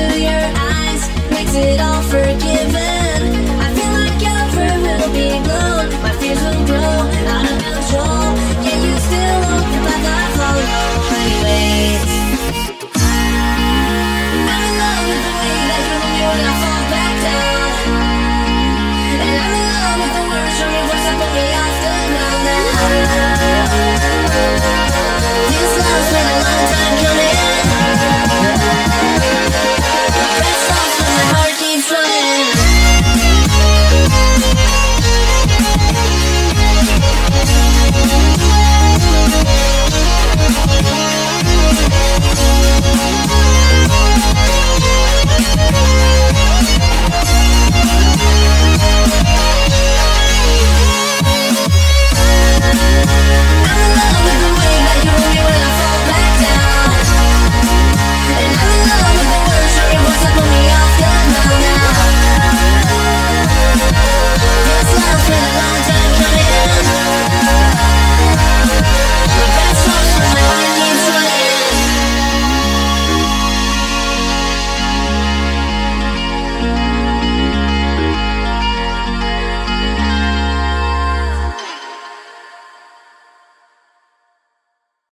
into your eyes makes it all forgiven.